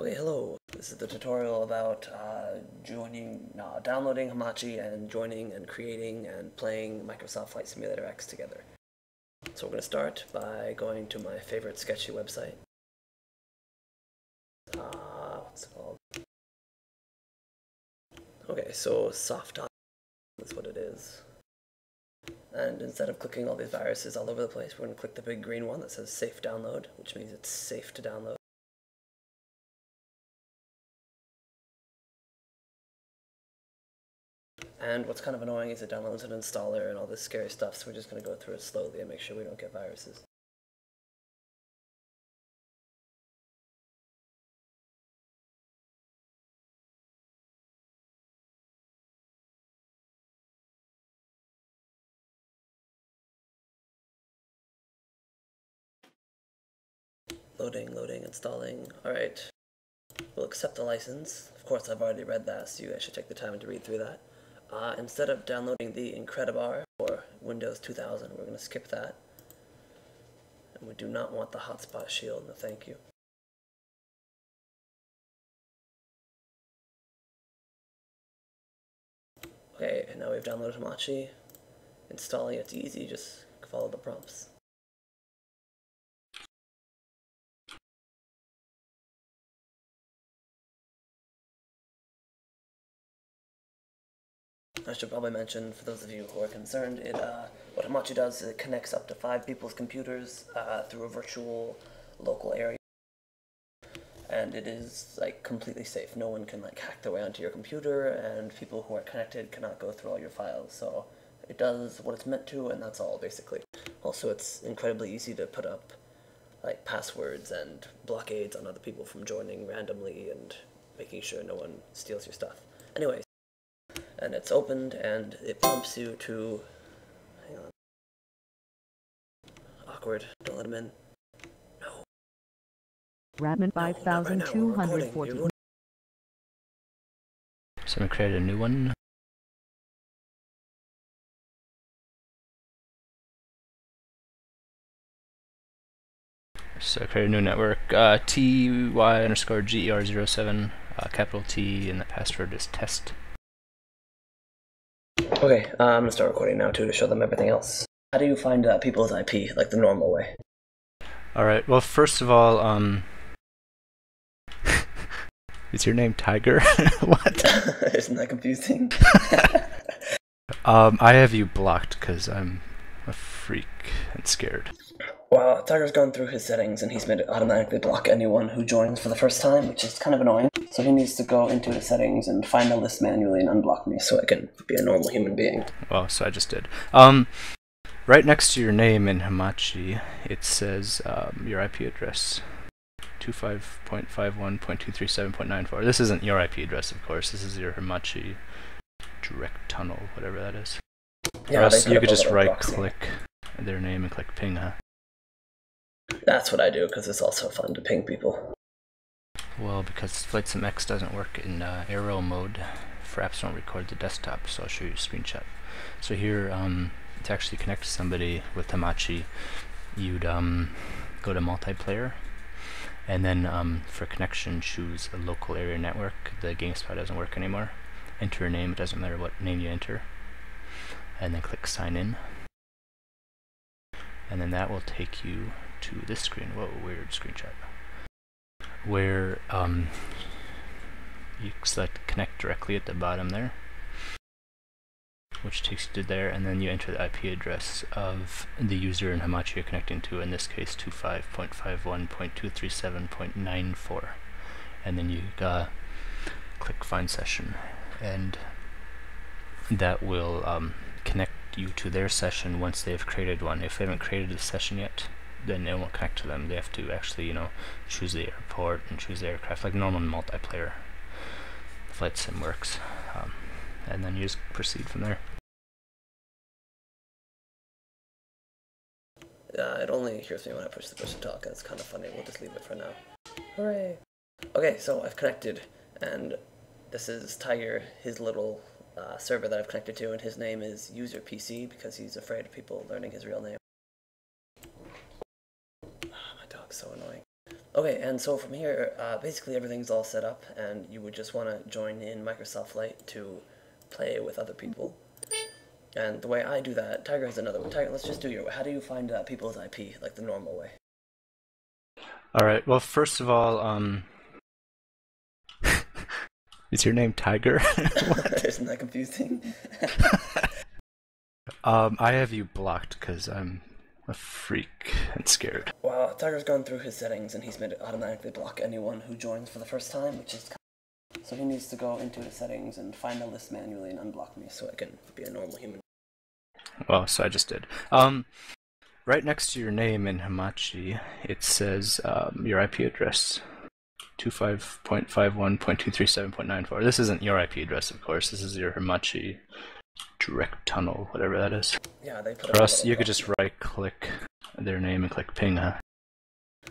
Okay, hello. This is the tutorial about uh, joining, uh, downloading Hamachi and joining and creating and playing Microsoft Flight Simulator X together. So we're going to start by going to my favorite sketchy website. Uh, what's it called? Okay, so soft is what it is. And instead of clicking all these viruses all over the place, we're going to click the big green one that says safe download, which means it's safe to download. And what's kind of annoying is it downloads an installer and all this scary stuff, so we're just going to go through it slowly and make sure we don't get viruses. Loading, loading, installing. Alright. We'll accept the license. Of course, I've already read that, so you guys should take the time to read through that. Uh, instead of downloading the Incredibar for Windows 2000, we're going to skip that. And we do not want the hotspot shield, no thank you. Okay, and now we've downloaded Hamachi. Installing it's easy, just follow the prompts. I should probably mention, for those of you who are concerned, it uh, what Hamachi does is it connects up to five people's computers uh, through a virtual local area, and it is like completely safe. No one can like hack their way onto your computer, and people who are connected cannot go through all your files. So it does what it's meant to, and that's all basically. Also, it's incredibly easy to put up like passwords and blockades on other people from joining randomly and making sure no one steals your stuff. Anyways and it's opened and it prompts you to hang on. Awkward. Don't let him in. No. Radman 5240 no, Someone create a new one. So create a new network, uh, ty underscore ger07, uh, capital T, and the password is test. Okay, uh, I'm gonna start recording now too to show them everything else. How do you find uh, people's IP like the normal way? Alright, well first of all, um... is your name Tiger? what? Isn't that confusing? um, I have you blocked because I'm a freak and scared. Well, Tiger's gone through his settings and he's made it automatically block anyone who joins for the first time, which is kind of annoying. So he needs to go into his settings and find the list manually and unblock me so I can be a normal human being. Well, so I just did. Um, right next to your name in Hamachi, it says um, your IP address. 25.51.237.94. This isn't your IP address, of course. This is your Hamachi direct tunnel, whatever that is. Yeah, or else you could just right click their name and click ping, huh? That's what I do because it's also fun to ping people. Well, because Flight Sim X doesn't work in uh, aero mode, Fraps don't record the desktop, so I'll show you a screenshot. So here, um, to actually connect to somebody with Hamachi, you'd um, go to multiplayer, and then um, for connection, choose a local area network. The GameSpy doesn't work anymore. Enter a name, it doesn't matter what name you enter, and then click sign in. And then that will take you to this screen. Whoa, weird screenshot. Where um, you select connect directly at the bottom there, which takes you to there, and then you enter the IP address of the user in Hamachi you're connecting to, in this case 25.51.237.94. And then you uh, click find session, and that will um, connect you to their session once they've created one. If they haven't created a session yet, then they won't connect to them. They have to actually, you know, choose the airport and choose the aircraft, like normal multiplayer flight sim works. Um, and then you just proceed from there. Uh, it only hears me when I push the push to talk, and it's kind of funny. We'll just leave it for now. Hooray! Okay, so I've connected, and this is Tiger, his little uh, server that I've connected to, and his name is User PC because he's afraid of people learning his real name. So annoying. Okay, and so from here, uh, basically everything's all set up, and you would just want to join in Microsoft Flight to play with other people. And the way I do that, Tiger has another one. Tiger, let's just do your. How do you find uh, people's IP like the normal way? All right. Well, first of all, um, is your name Tiger? Isn't that confusing? um, I have you blocked because I'm a freak and scared. Well, Tiger's gone through his settings and he's made it automatically block anyone who joins for the first time, which is. Kind so he needs to go into his settings and find the list manually and unblock me so I can be a normal human. Well, so I just did. Um, right next to your name in Hamachi, it says um, your IP address. 25.51.237.94. This isn't your IP address, of course. This is your Hamachi direct tunnel, whatever that is. Yeah, they put. Or else you could just right-click their name and click ping. Huh?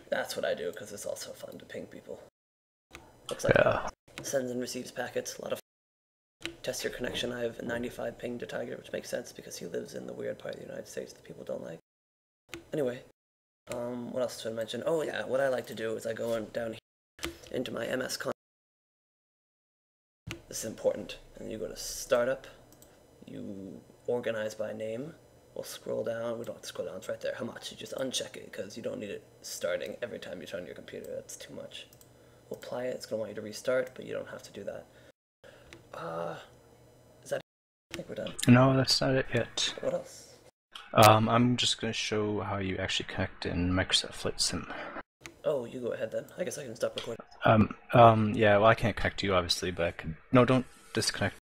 That's what I do because it's also fun to ping people. Looks like Yeah. sends and receives packets. A lot of test your connection. I have 95 ping to Tiger, which makes sense because he lives in the weird part of the United States that people don't like. Anyway, um, what else should I mention? Oh yeah, what I like to do is I go on down here into my MS Con. This is important. And you go to Startup. You organize by name. We'll scroll down. We don't have to scroll down. It's right there. How much? You just uncheck it because you don't need it starting every time you turn your computer. That's too much. We'll apply it. It's going to want you to restart, but you don't have to do that. Uh, is that it? I think we're done. No, that's not it yet. What else? Um, I'm just going to show how you actually connect in Microsoft Flight Sim. Oh, you go ahead then. I guess I can stop recording. Um, um, yeah, well, I can't connect to you, obviously, but I could. No, don't disconnect